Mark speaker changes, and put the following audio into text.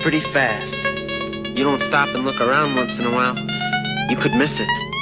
Speaker 1: pretty fast. You don't stop and look around once in a while, you could miss it.